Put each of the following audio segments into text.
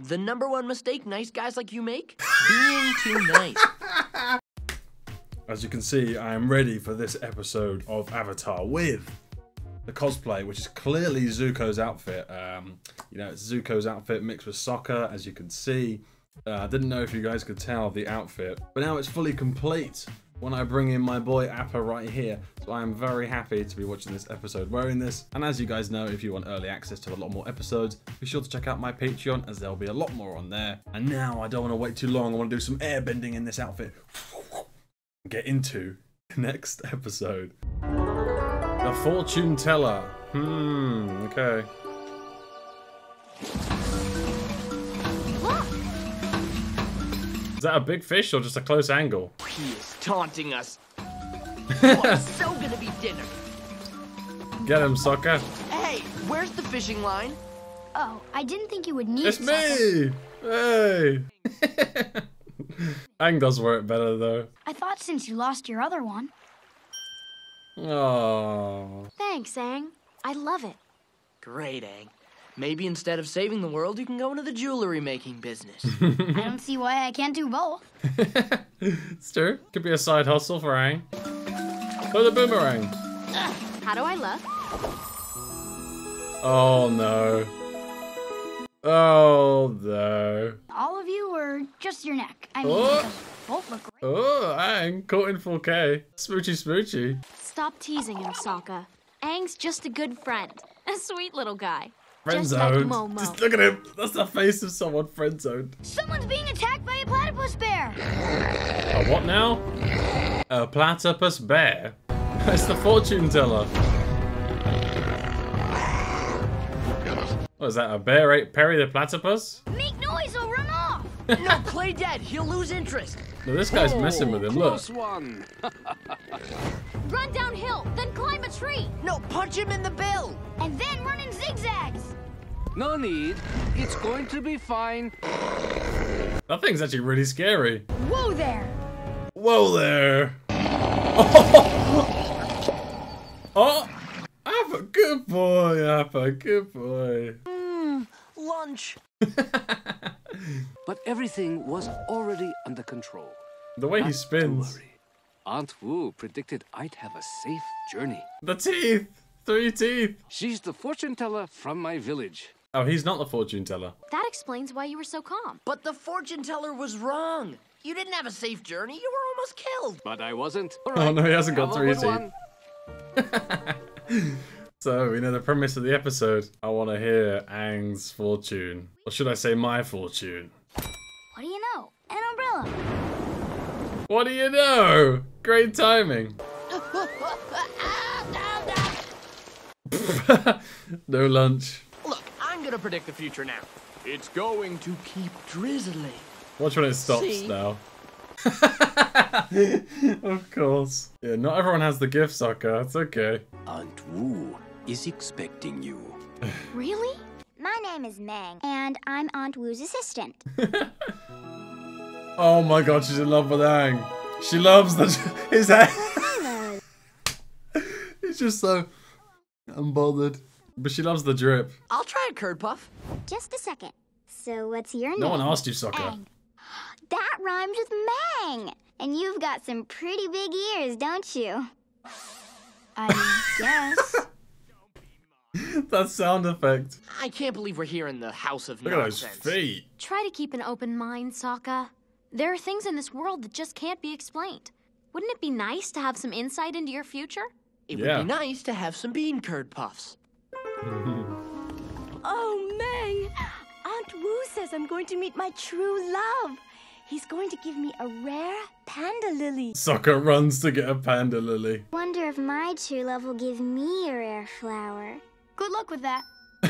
The number one mistake nice guys like you make? Being too nice. As you can see, I am ready for this episode of Avatar with the cosplay, which is clearly Zuko's outfit. Um, you know, it's Zuko's outfit mixed with Sokka, as you can see. Uh, I didn't know if you guys could tell the outfit, but now it's fully complete when I bring in my boy Appa right here. So I am very happy to be watching this episode wearing this. And as you guys know, if you want early access to a lot more episodes, be sure to check out my Patreon as there'll be a lot more on there. And now I don't want to wait too long. I want to do some airbending in this outfit. Get into the next episode. The fortune teller. Hmm, okay. Is that a big fish or just a close angle? He is taunting us. What's so gonna be dinner? Get him, Sokka. Hey, where's the fishing line? Oh, I didn't think you would need It's me! Hey! Aang does work better though. I thought since you lost your other one. Oh. Thanks, Aang. I love it. Great, Aang. Maybe instead of saving the world, you can go into the jewelry making business. I don't see why I can't do both. it's true. Could be a side hustle for Aang. Throw the boomerang. How do I look? Oh no. Oh no. All of you or just your neck? I mean, Oh. both look great. Oh, Aang, caught in 4K. Smoochy smoochy. Stop teasing him, Sokka. Aang's just a good friend. A sweet little guy. Friend Just like zoned. Momo. Just look at him. That's the face of someone friend zoned. Someone's being attacked by a platypus bear. A what now? A platypus bear. It's the fortune teller. What is that? A bear ate Perry the platypus? Make noise or run off. no, play dead. He'll lose interest. No, this guy's messing with him. Oh, look. Close one. Run downhill, then climb a tree. No, punch him in the bill. And then run in zigzags. No need. It's going to be fine. That thing's actually really scary. Whoa there. Whoa there. Oh, Appa, good boy, Appa, good boy. Mmm, Lunch. But everything was already under control. The way he Not to spins. worry. Aunt Wu predicted I'd have a safe journey. The teeth. Three teeth. She's the fortune teller from my village. Oh, he's not the fortune teller. That explains why you were so calm. But the fortune teller was wrong. You didn't have a safe journey. You were almost killed. But I wasn't. Oh, no, he hasn't got Have a three good teeth. one. So, you know, the premise of the episode. I want to hear Aang's fortune. Or should I say my fortune? What do you know? An umbrella. What do you know? Great timing. no lunch. Look, I'm gonna predict the future now. It's going to keep drizzling. Watch when it stops See? now. of course. Yeah, not everyone has the gift Sokka. It's okay. Aunt Wu is expecting you. Really? My name is Meng, and I'm Aunt Wu's assistant. Oh my god, she's in love with Aang. She loves the his hair. He's just so unbothered. But she loves the drip. I'll try a curd puff. Just a second. So what's your name? No one asked you, Sokka. Aang. That rhymes with Meng. And you've got some pretty big ears, don't you? I guess. That sound effect. I can't believe we're here in the house of Look at those feet. Try to keep an open mind, Sokka. There are things in this world that just can't be explained. Wouldn't it be nice to have some insight into your future? It Yeah. would be nice to have some bean curd puffs. Oh, Meng! Aunt Wu says I'm going to meet my true love. He's going to give me a rare panda lily. Sokka runs to get a panda lily. Wonder if my true love will give me a rare flower. Good luck with that.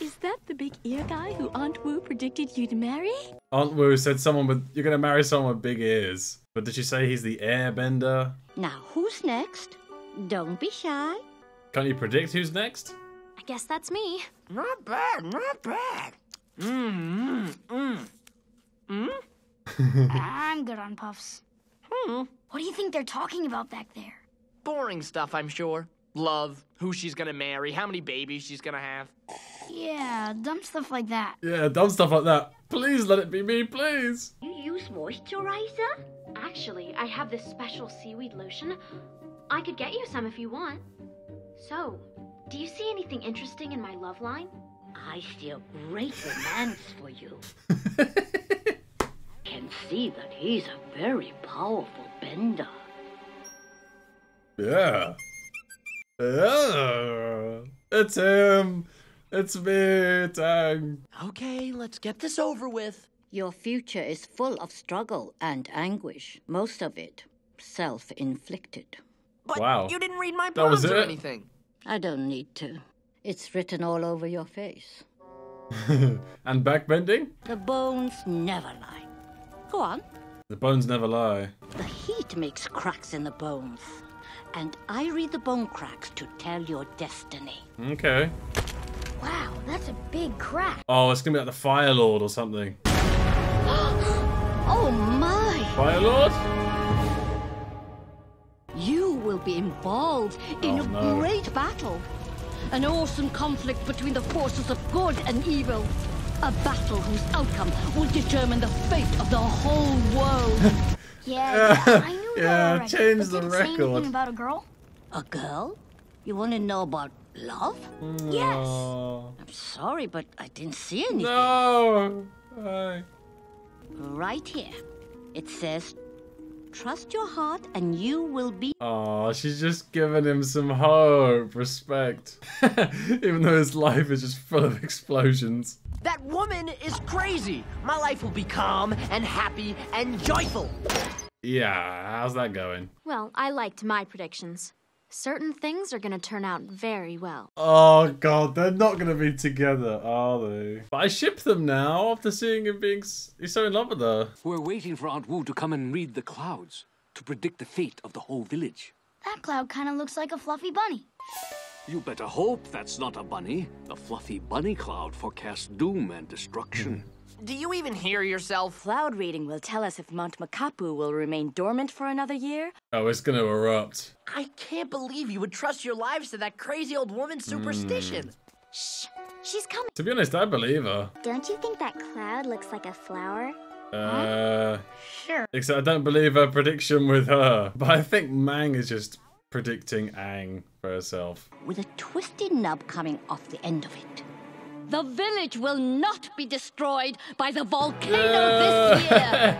Is that the big ear guy who Aunt Wu predicted you'd marry? Aunt Wu said someone with you're gonna marry someone with big ears. But did she say he's the airbender? Now, who's next? Don't be shy. Can't you predict who's next? I guess that's me. Not bad, not bad. Mmm, mmm, mmm. I'm good on puffs. Hmm. What do you think they're talking about back there? Boring stuff, I'm sure. Love, who she's gonna marry, how many babies she's gonna have. Yeah, dumb stuff like that. Yeah, dumb stuff like that. Please let it be me, please. You use moisturizer? Actually, I have this special seaweed lotion. I could get you some if you want. So, do you see anything interesting in my love line? I see a great romance for you. Can see that he's a very powerful bender. Yeah. Yeah. It's him. It's me, Tang. Okay, let's get this over with. Your future is full of struggle and anguish, most of it self inflicted. But Wow. you didn't read my That was or it? anything. I don't need to. It's written all over your face. and backbending? The bones never lie. Go on. The bones never lie. The heat makes cracks in the bones. And I read the bone cracks to tell your destiny. Okay. Wow, that's a big crack. Oh, it's gonna be like the Fire Lord or something. Oh my! Fire Lord? You will be involved in Oh, a no. great battle. An awesome conflict between the forces of good and evil. A battle whose outcome will determine the fate of the whole world. Yeah, yeah, I knew Yeah, that already. change but the did it say anything record. about a girl? a girl? You want to know about love? Mm, yes. Oh, I'm sorry, but I didn't see anything. no. Why? Right here. It says, Trust your heart and you will be. Oh, she's just giving him some hope, respect. Even though his life is just full of explosions. That woman is crazy. My life will be calm and happy and joyful. Yeah, how's that going? Well, I liked my predictions. Certain things are gonna turn out very well. Oh god, they're not gonna be together, are they? But I ship them now after seeing him being. He's so in love with her. We're waiting for Aunt Wu to come and read the clouds to predict the fate of the whole village. That cloud kind of looks like a fluffy bunny. You better hope that's not a bunny. The fluffy bunny cloud forecasts doom and destruction. Hmm. Do you even hear yourself? Cloud reading will tell us if Mount Makapu will remain dormant for another year. Oh, it's gonna erupt. I can't believe you would trust your lives to that crazy old woman's superstition. Shh! She's coming! To be honest, I believe her. Don't you think that cloud looks like a flower? Uh, Sure. except I don't believe her prediction with her. But I think Meng is just predicting Aang for herself. with a twisted nub coming off the end of it. The village will not be destroyed by the volcano this year.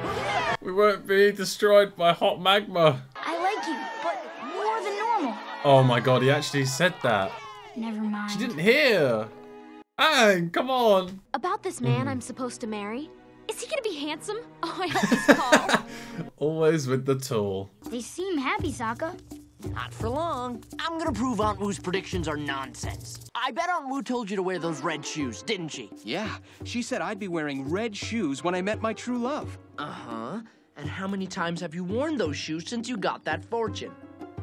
we won't be destroyed by hot magma. I like you, but more than normal. Oh my god, he actually said that. Never mind. She didn't hear. Aang, come on. About this man I'm supposed to marry? Is he gonna be handsome? Oh, I hope he's tall. Always with the tool. They seem happy, Sokka. Not for long. I'm gonna prove Aunt Wu's predictions are nonsense. I bet Aunt Wu told you to wear those red shoes, didn't she? Yeah, she said I'd be wearing red shoes when I met my true love. Uh huh. And how many times have you worn those shoes since you got that fortune?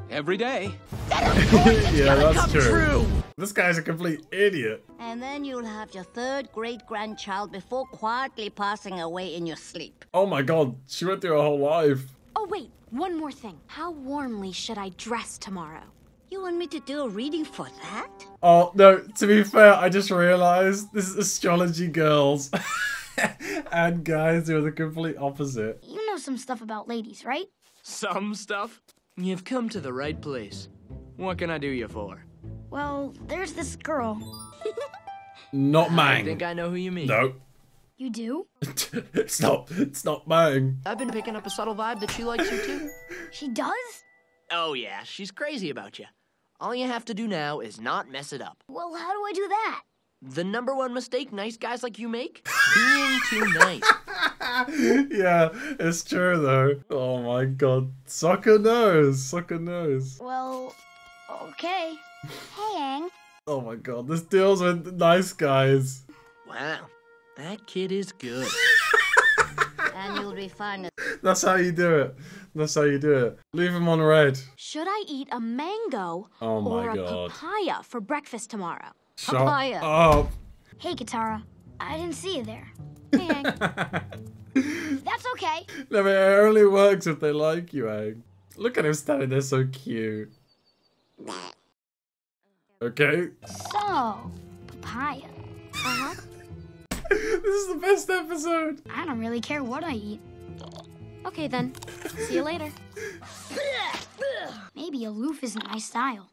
Every day. yeah, that's true. true. This guy's a complete idiot. and then you'll have your third great grandchild before quietly passing away in your sleep. Oh my god, she went through her whole life. oh, wait, one more thing. How warmly should I dress tomorrow? You want me to do a reading for that? Oh no, to be fair, I just realised this is astrology girls. and guys who are the complete opposite. You know some stuff about ladies, right? Some stuff. You've come to the right place. What can I do you for? Well, there's this girl. Not mine. I think I know who you mean. No. You do? it's not it's not mine. I've been picking up a subtle vibe that she likes you too. She does? Oh yeah, she's crazy about you. All you have to do now is not mess it up. Well, how do I do that? The number one mistake nice guys like you make? Being too nice. yeah, it's true though. Oh my god. Sokka knows. Sokka knows. Well, okay. Hey, Aang. Oh my god. This deals with nice guys. Wow, that kid is good. And you'll be fine. That's how you do it. That's how you do it. Leave him on red. Should I eat a mango Oh my or a God. papaya for breakfast tomorrow? Shut Papaya. up. Hey, Katara. I didn't see you there. Hey, Aang. That's okay. No, but it only works if they like you, Aang. Look at him standing there so cute. Okay. So, papaya. Uh-huh. This is the best episode. I don't really care what I eat. Okay then. See you later. Maybe aloof isn't my style.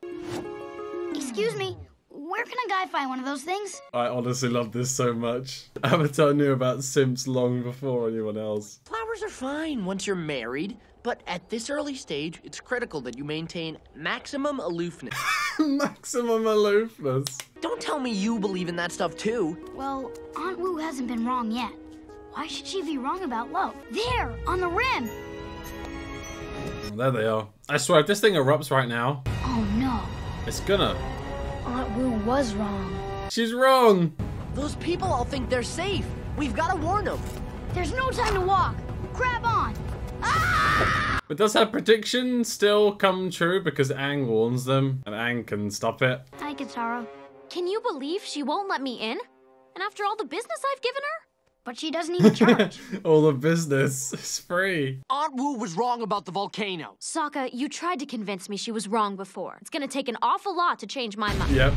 Excuse me, where can a guy find one of those things? I honestly love this so much. Avatar knew about simps long before anyone else. Flowers are fine once you're married, but at this early stage, it's critical that you maintain maximum aloofness. Maximum aloofness. Don't tell me you believe in that stuff too. Well, Aunt Wu hasn't been wrong yet. Why should she be wrong about love? There, on the rim! There they are. I swear, if this thing erupts right now, Oh no, it's gonna. Aunt Wu was wrong. She's wrong. Those people all think they're safe. We've got to warn them. There's no time to walk. Grab on! But does her prediction still come true because Aang warns them and Aang can stop it? Hi, Katara. Can you believe she won't let me in? And after all the business I've given her? But she doesn't even charge. All the business is free. Aunt Wu was wrong about the volcano. Sokka, you tried to convince me she was wrong before. It's gonna take an awful lot to change my mind. Yep.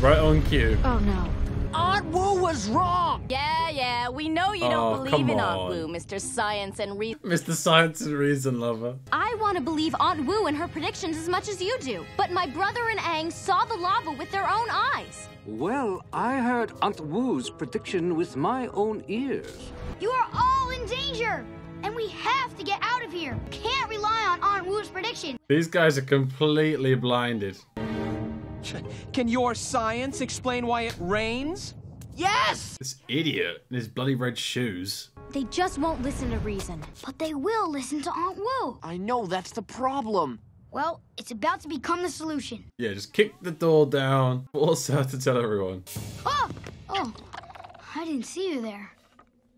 Right on cue. Oh no. Aunt Wu was wrong. Yeah, yeah, we know you Oh, don't come believe in on. Aunt Wu, Mr. Science and Reason. Mr. Science and Reason Lover. I want to believe Aunt Wu and her predictions as much as you do. But my brother and Aang saw the lava with their own eyes. Well, I heard Aunt Wu's prediction with my own ears. You are all in danger! And we have to get out of here. Can't rely on Aunt Wu's prediction. These guys are completely blinded. Can your science explain why it rains? Yes! This idiot in his bloody red shoes. They just won't listen to reason. But they will listen to Aunt Wu. I know that's the problem. Well, it's about to become the solution. Yeah, just kick the door down. Force her to tell everyone. Oh! Oh, I didn't see you there.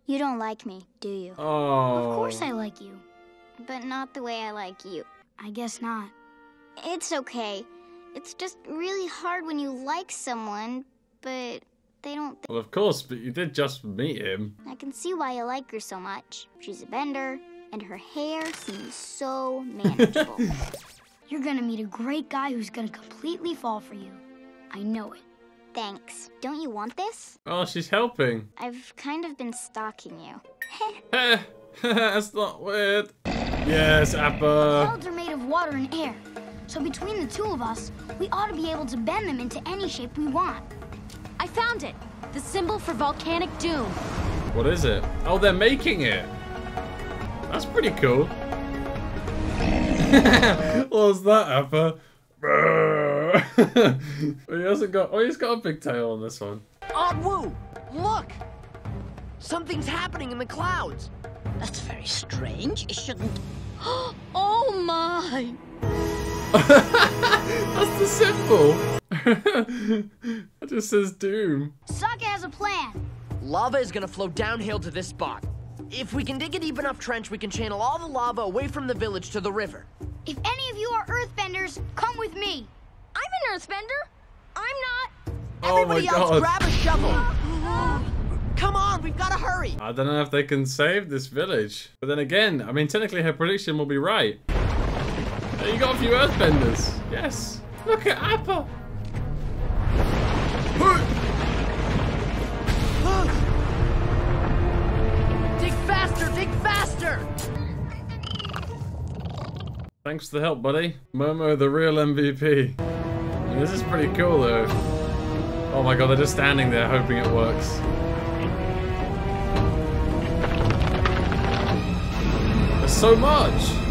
You don't like me, do you? Oh. Of course I like you. But not the way I like you. I guess not. It's okay. It's just really hard when you like someone, but they don't. Well, of course, but you did just meet him. I can see why you like her so much. She's a bender, and her hair seems so manageable. You're gonna meet a great guy who's gonna completely fall for you. I know it. Thanks. Don't you want this? Oh, she's helping. I've kind of been stalking you. That's not weird. Yes, Appa. Clouds are made of water and air. So between the two of us, we ought to be able to bend them into any shape we want. I found it. The symbol for volcanic doom. What is it? Oh, they're making it. That's pretty cool. What's that, Appa? he hasn't got. Oh, he's got a big tail on this one. Ah, Aunt Wu, look! Something's happening in the clouds. That's very strange. It shouldn't. Oh my! That's the symbol. it just says doom. Sokka has a plan. Lava is gonna flow downhill to this spot. If we can dig a deep enough trench, we can channel all the lava away from the village to the river. If any of you are earthbenders, come with me. I'm an earthbender. I'm not. Oh my Everybody else, god. grab a shovel. Come on, we've gotta hurry. I don't know if they can save this village. But then again, I mean, technically her prediction will be right. Hey, You got a few earthbenders. Yes. Look at Appa. Dig faster, dig faster. Thanks for the help, buddy. Momo, the real MVP. I this is pretty cool, though. Oh my god, they're just standing there hoping it works. There's so much.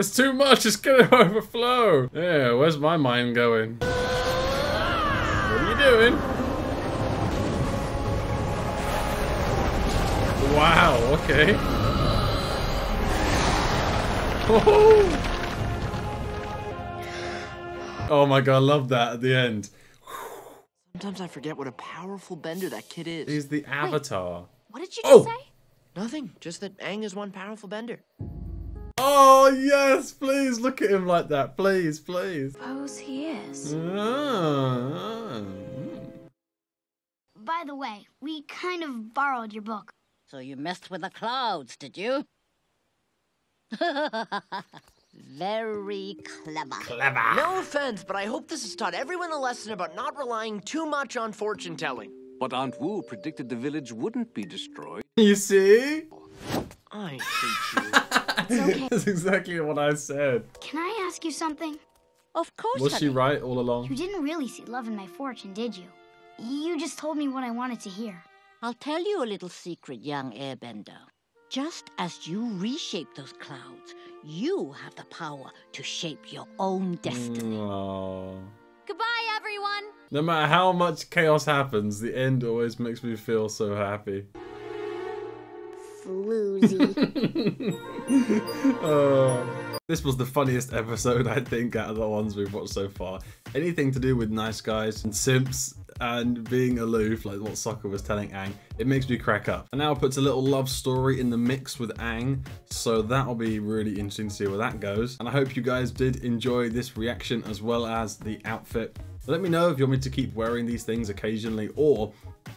There's too much. It's gonna overflow. Yeah, where's my mind going? What are you doing? Wow. Okay. Oh. Oh my god, I love that at the end. Sometimes I forget what a powerful bender that kid is. He's the avatar. What did you Oh! say? Nothing, just that Aang is one powerful bender. Oh yes, please look at him like that, please, please. Suppose he is. Ah. By the way, we kind of borrowed your book. So you messed with the clouds, did you? Very clever. Clever. No offense, but I hope this has taught everyone a lesson about not relying too much on fortune telling. But Aunt Wu predicted the village wouldn't be destroyed. You see? I hate you. That's exactly what I said. Can I ask you something? Of course, Was she honey. right all along? You didn't really see love in my fortune, did you? You just told me what I wanted to hear. I'll tell you a little secret, young airbender. Just as you reshape those clouds, you have the power to shape your own destiny. Mm, aw. Goodbye, everyone. No matter how much chaos happens, the end always makes me feel so happy. Floozy. Uh, this was the funniest episode, I think, out of the ones we've watched so far. Anything to do with nice guys and simps and being aloof, like what Sokka was telling Aang, it makes me crack up. And now it puts a little love story in the mix with Aang, so that'll be really interesting to see where that goes. And I hope you guys did enjoy this reaction as well as the outfit. Let me know if you want me to keep wearing these things occasionally or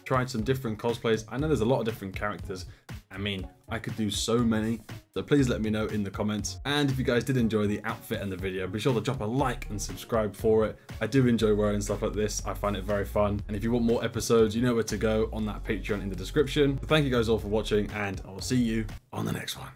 try some different cosplays. I know there's a lot of different characters. I mean, I could do so many. So please let me know in the comments. And if you guys did enjoy the outfit and the video, be sure to drop a like and subscribe for it. I do enjoy wearing stuff like this. I find it very fun. And if you want more episodes, you know where to go on that Patreon in the description. Thank you guys all for watching and I will see you on the next one.